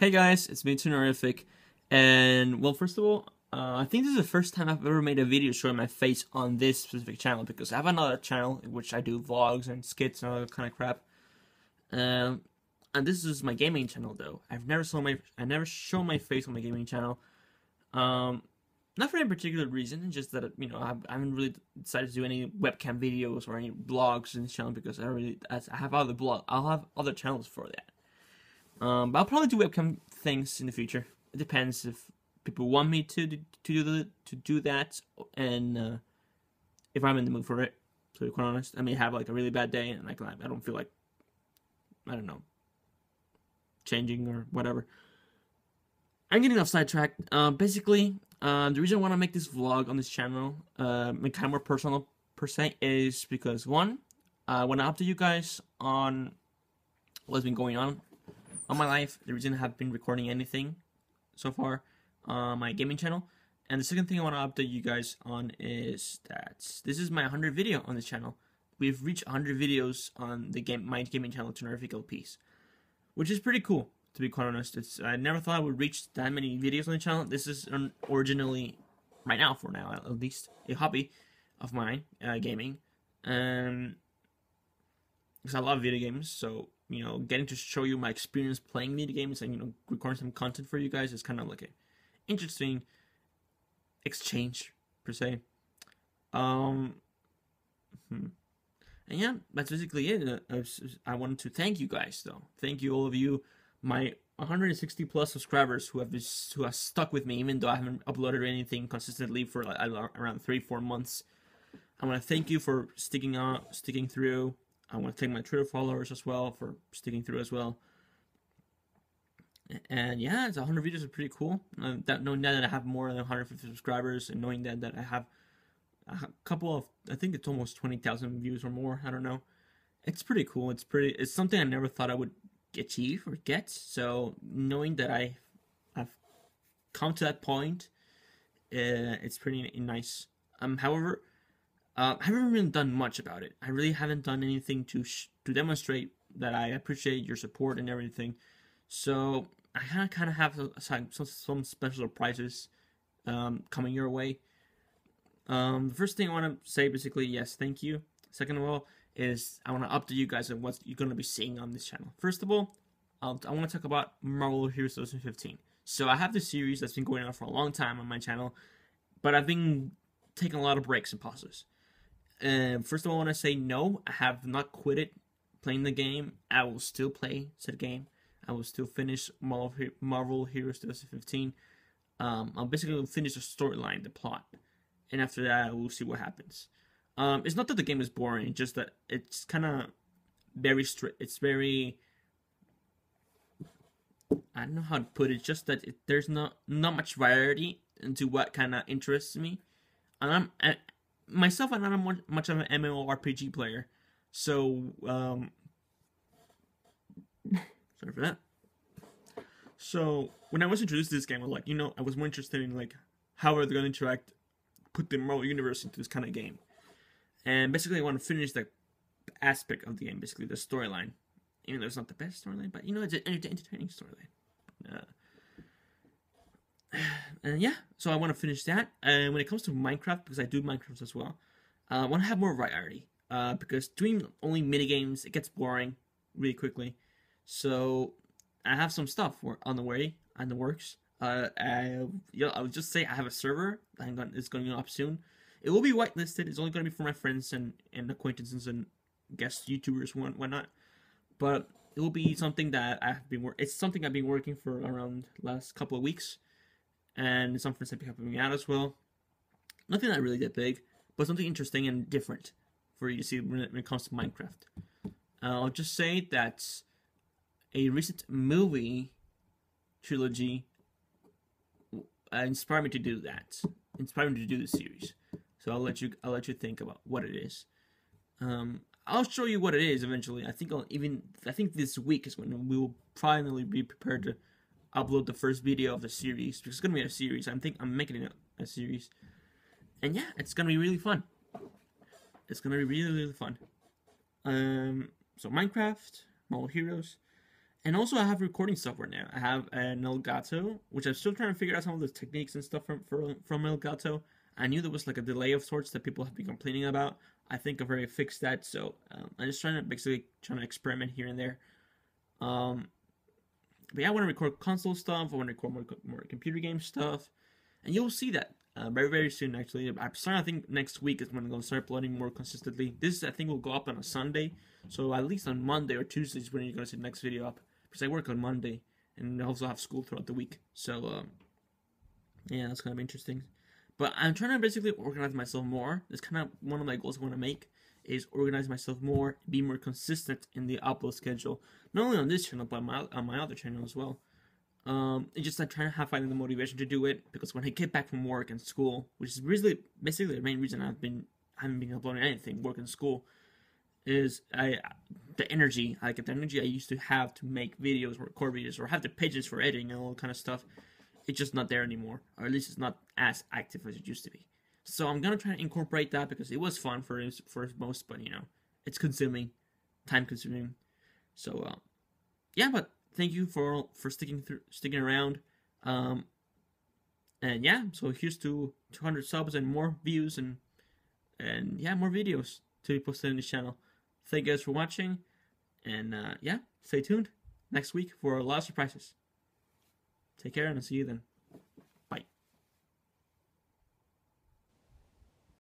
Hey guys, it's me, Tunarific, and well, first of all, uh, I think this is the first time I've ever made a video showing my face on this specific channel because I have another channel in which I do vlogs and skits and all that kind of crap. Um, and this is my gaming channel though. I've never shown my I never show my face on my gaming channel. Um, not for any particular reason, just that you know I haven't really decided to do any webcam videos or any blogs in this channel because I really I have other blog I'll have other channels for that. Um, but I'll probably do webcam things in the future. It depends if people want me to to do the, to do that, and uh, if I'm in the mood for it. To be quite honest, I may have like a really bad day, and like I don't feel like I don't know changing or whatever. I'm getting off sidetracked. Uh, basically, uh, the reason I want to make this vlog on this channel, uh, kind of more personal per se, is because one, I want to update you guys on what's been going on on my life. The reason I have been recording anything so far on my gaming channel. And the second thing I want to update you guys on is that this is my 100 video on this channel. We've reached 100 videos on the game my gaming channel Tunarific LPs, which is pretty cool to be quite honest. It's I never thought I would reach that many videos on the channel. This is originally, right now for now at least, a hobby of mine, uh, gaming, and because I love video games, so you know, getting to show you my experience playing video games and you know, recording some content for you guys is kind of like a interesting exchange per se. Um, hmm. and yeah, that's basically it. Uh, I wanted to thank you guys, though. Thank you, all of you, my 160 plus subscribers who have who have stuck with me, even though I haven't uploaded anything consistently for like around three, four months. I want to thank you for sticking on, sticking through, I want to thank my Twitter followers as well for sticking through as well. And yeah, it's 100 videos is pretty cool. Uh, that knowing that I have more than 150 subscribers and knowing that that I have a couple of I think it's almost 20,000 views or more. I don't know. It's pretty cool. It's pretty. It's something I never thought I would achieve or get. So knowing that I have come to that point, uh, it's pretty nice. Um, however, uh, I haven't really done much about it. I really haven't done anything to sh- to demonstrate that I appreciate your support and everything. So I kind of kind of have some, some special surprises um, coming your way. Um, the first thing I want to say, basically, yes, thank you. Second of all, is I want to update you guys on what you're going to be seeing on this channel. First of all, I'll, I want to talk about Marvel Heroes 2015. So I have this series that's been going on for a long time on my channel, but I've been taking a lot of breaks and pauses. Uh, first of all, I want to say no. I have not quitted playing the game. I will still play said game. I will still finish Marvel, Marvel Heroes 2015. Um, I'll basically finish the storyline, the plot, and after that, we'll see what happens. Um, it's not that the game is boring, just that it's kind of very strict. It's very I don't know how to put it. Just that it, there's not not much variety into what kind of interests me, and I'm myself, I'm not a much of an MMORPG player, so um, sorry for that. So when I was introduced to this game, I was like, you know, I was more interested in like how are they going to interact, put the Marvel universe into this kind of game, and basically I want to finish the aspect of the game, basically the storyline. Even though it's not the best storyline, but you know, it's an entertaining storyline. Uh, and yeah, so I want to finish that. And when it comes to Minecraft, because I do Minecraft as well, uh, I want to have more variety. Uh, because doing only mini games it gets boring really quickly. So I have some stuff on the way and the works. Uh, I, you know, I would just say I have a server that is going up soon. It will be whitelisted. It's only going to be for my friends and, and acquaintances and guest YouTubers and whatnot. But it will be something that I've been. It's something I've been working for around last couple of weeks and some friends have been helping me out as well. Nothing that really that big, but something interesting and different for you to see when it, comes to Minecraft. Uh, I'll just say that a recent movie trilogy inspired me to do that. Inspired me to do the series. So I'll let you I'll let you think about what it is. Um, I'll show you what it is eventually. I think I'll even I think this week is when we will finally be prepared to upload the first video of the series because it's gonna be a series. I'm think I'm making it a, series, and yeah, it's gonna be really fun. It's gonna be really really fun. Um, so Minecraft, Marvel Heroes, And also, I have recording software now. I have an Elgato, which I'm still trying to figure out some of the techniques and stuff from from, from Elgato. I knew there was like a delay of sorts that people have been complaining about. I think I've already fixed that, so um, I'm just trying to basically trying to experiment here and there. Um, but yeah, I want to record console stuff. I want to record more more computer game stuff, and you'll see that uh, very very soon. Actually, I'm starting. I think next week is when I'm gonna start uploading more consistently. This I think will go up on a Sunday, so at least on Monday or Tuesday is when you're gonna see the next video up. Because I work on Monday and I also have school throughout the week, so um, yeah, that's kind of interesting. But I'm trying to basically organize myself more. It's kind of one of my goals I want to make is organize myself more, be more consistent in the upload schedule. Not only on this channel, but my, on my other channel as well. Um, it's just like trying to have finding the motivation to do it because when I get back from work and school, which is really basically the main reason I've been I haven't been uploading anything, work and school, is I the energy I get the energy I used to have to make videos or record videos or have the pages for editing and all kind of stuff. It's just not there anymore, or at least it's not as active as it used to be. So I'm gonna try to incorporate that because it was fun for for most, but you know, it's consuming, time consuming. So uh, yeah, but thank you for for sticking through, sticking around. Um, and yeah, so here's to 200 subs and more views and and yeah, more videos to be posted on this channel. Thank you guys for watching, and uh, yeah, stay tuned next week for a lot of surprises. Take care, and I'll see you then.